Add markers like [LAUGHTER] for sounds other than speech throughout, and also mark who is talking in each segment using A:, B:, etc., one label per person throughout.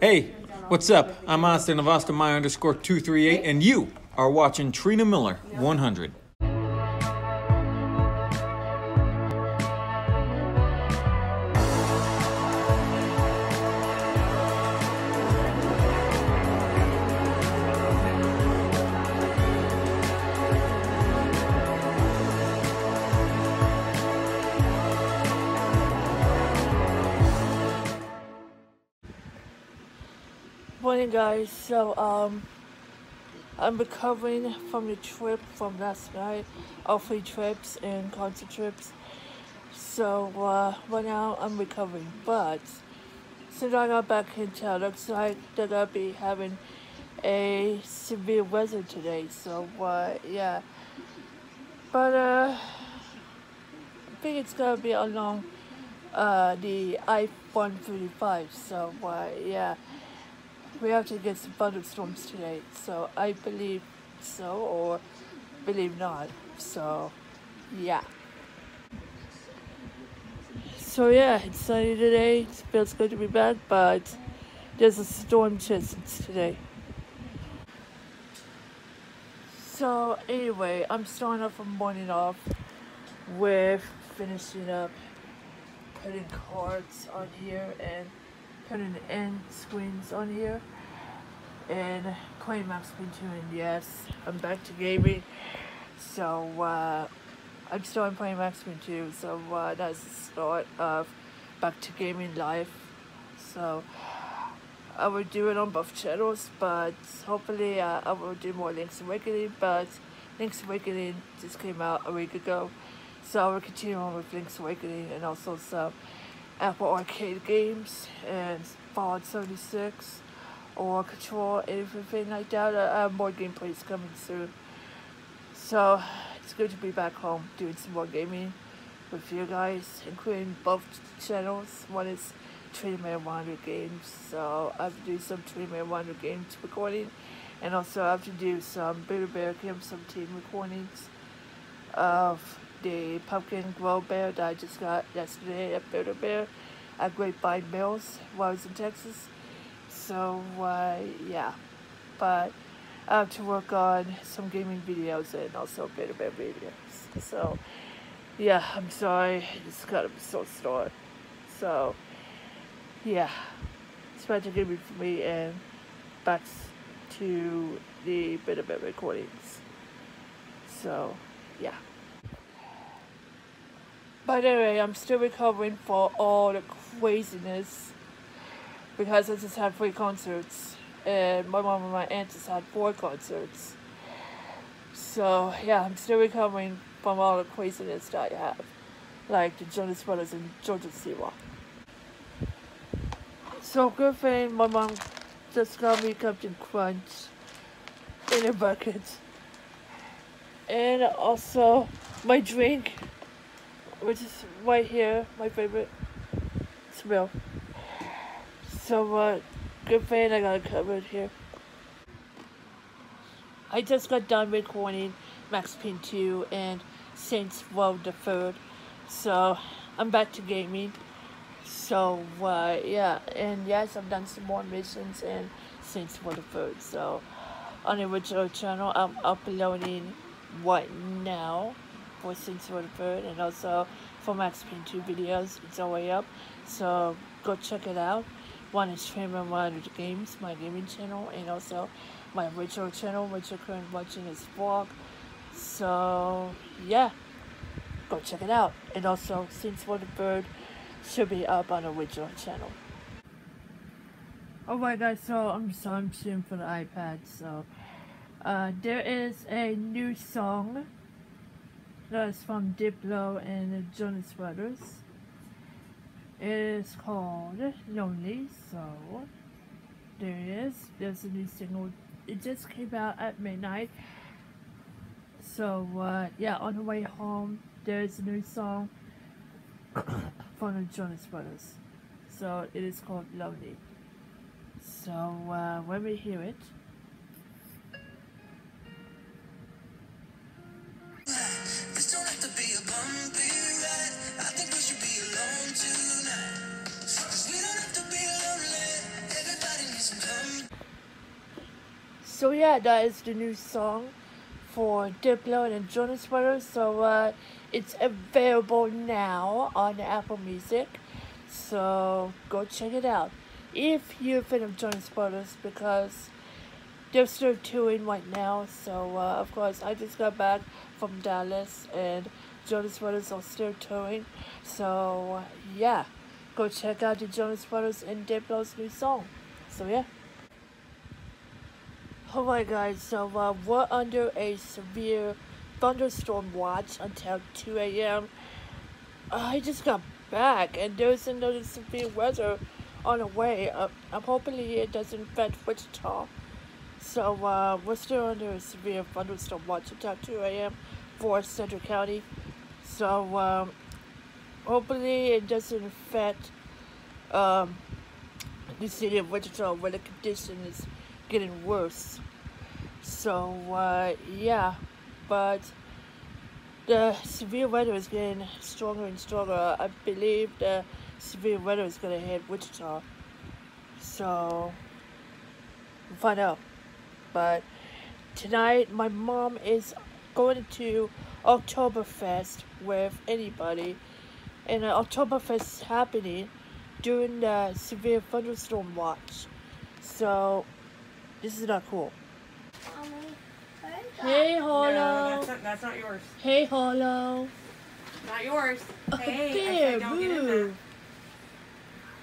A: Hey, what's up? I'm Austin of Austin My underscore 238, and you are watching Trina Miller 100.
B: Morning, guys. So, um, I'm recovering from the trip from last night, all three trips and concert trips. So, uh, right now I'm recovering, but since I got back in town, looks like they're gonna be having a severe weather today. So, uh, yeah. But, uh, I think it's gonna be along, uh, the I-135. So, uh, yeah we have to get some thunderstorms today. So I believe so or believe not. So yeah. So yeah, it's sunny today. It feels good to be back, but there's a storm chance today. So anyway, I'm starting off a morning off with finishing up putting cards on here and putting the end screens on here and playing Max Payne 2 and yes, I'm back to gaming. So uh, I'm still playing Max Payne 2, so uh, that's the start of back to gaming life. So I will do it on both channels, but hopefully uh, I will do more Link's Awakening, but Link's Awakening just came out a week ago. So I will continue on with Link's Awakening and also some Apple Arcade games and Fallout 76 or Control, anything like that. Uh, more gameplay is coming soon. So it's good to be back home doing some more gaming with you guys, including both channels. One is Trina Miller 100 Games, so I have to do some Trina Miller 100 Games recording, and also I have to do some a Bear Camp, some team recordings of the pumpkin grow bear that I just got yesterday at Build a Bear at Grapevine Mills while I was in Texas. So, uh, yeah. But I have to work on some gaming videos and also bit of videos. So, yeah, I'm sorry. It's kind of so slow. So, yeah. It's magic gaming for me and back to the bit of recordings. So, yeah. By the way, I'm still recovering for all the craziness because I just had three concerts and my mom and my aunt just had four concerts. So yeah, I'm still recovering from all the craziness that I have, like the Jonas Brothers and JoJo Siwa. So good thing my mom just got me Captain Crunch in a bucket. And also my drink which is right here, my favorite smell. So, uh, good thing I got it covered here. I just got done recording Max Payne 2 and Saints Row the Third, so I'm back to gaming. So, uh, yeah, and yes, I've done some more missions in Saints Row the Third, so on the original channel, I'm uploading right now for Saints Row the Third and also for Max Payne 2 videos. It's all way up. So go check it out. One is Trina Miller Games, my gaming channel, and also my original channel, which you're currently watching is vlog. So yeah, go check it out. And also Saints Row the Third should be up on the original channel. Alright guys, so I'm so I'm shooting for the iPad, so uh, there is a new song that's from Diplo and the Jonas Brothers. It is called Lonely, so there it is. There's a new single. It just came out at midnight. So, uh, yeah, on the way home, there's a new song [COUGHS] from the Jonas Brothers. So, it is called Lonely. So, uh, when we hear it, So yeah, that is the new song for Diplo and Jonas Brothers. So uh, it's available now on Apple Music. So go check it out if you're a fan of Jonas Brothers because they're still touring right now. So uh, of course, I just got back from Dallas and Jonas Brothers are still touring. So yeah, go check out the Jonas Brothers and Diplo's new song. So yeah. Alright guys, so uh, we're under a severe thunderstorm watch until 2 a.m. I just got back and there's another severe weather on the way. Uh, I'm hoping it doesn't affect Wichita. So uh, we're still under a severe thunderstorm watch until 2 a.m. for Central County. So um, hopefully it doesn't affect um, the city of Wichita where the condition is getting worse. So, uh, yeah, but the severe weather is getting stronger and stronger. I believe the severe weather is going to hit Wichita. So, we'll find out. But tonight, my mom is going to Oktoberfest with anybody. And uh, Oktoberfest is happening during the severe thunderstorm watch. So, this is not cool. Hey, Harlow.
C: No, that's not, that's not yours.
B: Hey, Harlow.
C: Not yours.
B: Oh,
C: Hey, I
B: there,
C: said don't get in there.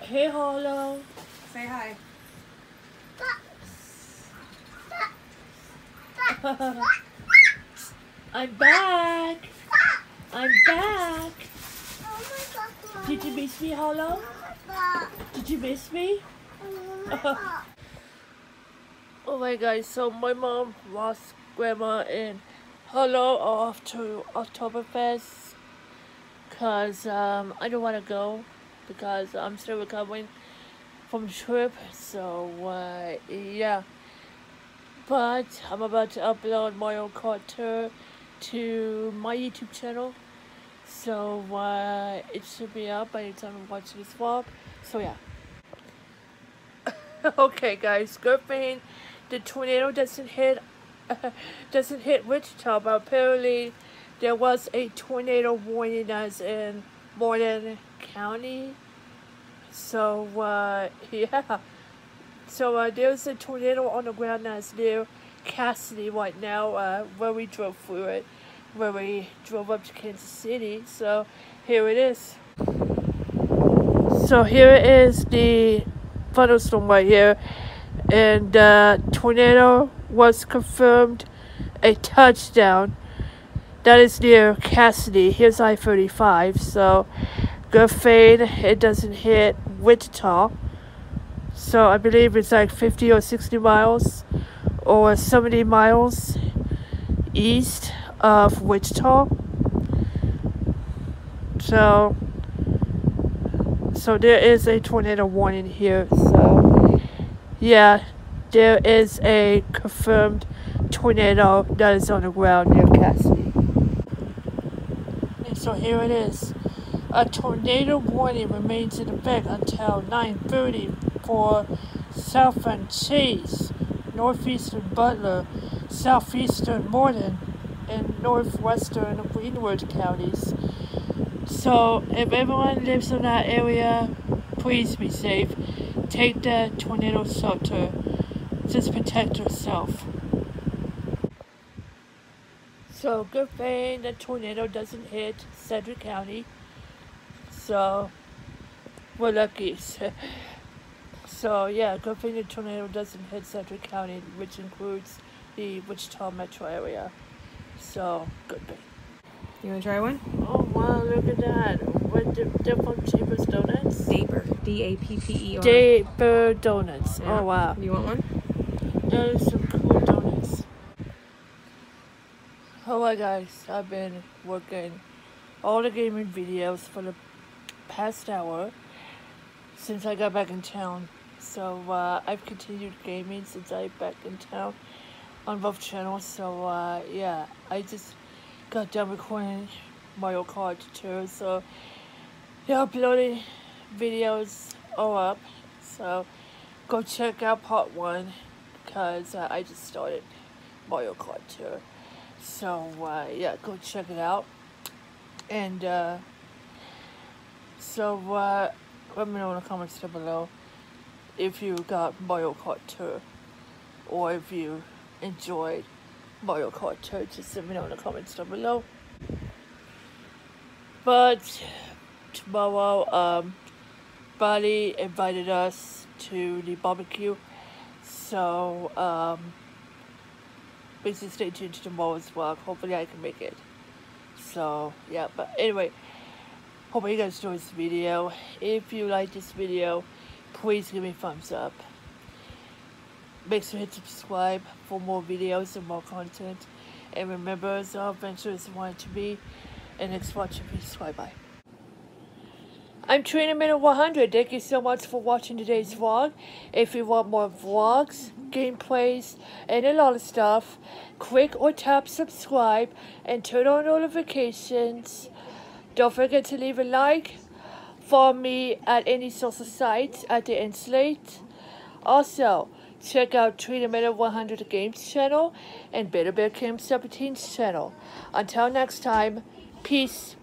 B: Hey, Harlow.
C: Say hi. [LAUGHS]
B: I'm back. I'm back. Did you miss me, Harlow? Did you miss me? My god, so my mom lost grandma and Harlow off to Oktoberfest because um, I don't want to go because I'm still recovering from trip. So, uh, yeah. But I'm about to upload Mario Kart Tour to my YouTube channel. So, uh, it should be up by the time you watch this vlog. So, yeah. [LAUGHS] okay, guys, good thing the tornado doesn't hit [LAUGHS] doesn't hit Wichita, but apparently there was a tornado warning us in Marion County. So uh, [LAUGHS] yeah, so uh, there's a tornado on the ground that's near Cassoday right now, uh, where we drove through it, where we drove up to Kansas City. So here it is. So here is the thunderstorm right here and uh, tornado was confirmed a touchdown. That is near Cassoday. Here's I-35, so good thing it doesn't hit Wichita. So I believe it's like 50 or 60 miles or 70 miles east of Wichita. So, so there is a tornado warning here. So, yeah, there is a confirmed tornado that is on the ground near Cassoday. And so here it is. A tornado warning remains in effect until 9.30 for southern Chase, northeastern Butler, southeastern Marion, and northwestern Greenwood counties. So if everyone lives in that area, please be safe. Take the tornado shelter. Just protect yourself. So good thing the tornado doesn't hit Sedgwick County. So we're lucky. [LAUGHS] So yeah, good thing the tornado doesn't hit Sedgwick County, which includes the Wichita metro area. So good thing.
C: You want to try one?
B: Oh wow, look at that. What the different cheapest donuts?
C: Dapper. D A P P E R.
B: Dapper donuts.
C: Yeah.
B: Oh wow.
C: You want one?
B: Those some cool donuts. Hello guys, I've been working all the gaming videos for the past hour since I got back in town. So uh, I've continued gaming since I back in town on both channels. So uh, yeah, I just got done recording Mario Kart Tour. So yeah, uploading videos all up. So go check out part one because uh, I just started Mario Kart Tour. So uh, yeah, go check it out. And uh, so uh, let me know in the comments down below if you got Mario Kart Tour or if you enjoyed Mario Kart. Just let me know in the comments down below. But tomorrow, um, Buddy invited us to the barbecue. So, um, basically stay tuned to tomorrow as well. Hopefully I can make it. So, yeah, but anyway, hope you guys enjoyed this video. If you like this video, please give me a thumbs up. Make sure to subscribe for more videos and more content. And remember, as our adventures want to be, and next watching, please bye bye. I'm Trina Miller 100. Thank you so much for watching today's vlog. If you want more vlogs, gameplays, and a lot of stuff, click or tap subscribe and turn on notifications. Don't forget to leave a like. Follow me at any social sites at the Insulate. Also, check out Trina Miller 100 Games channel and Better Bear Camp 17's channel. Until next time, peace.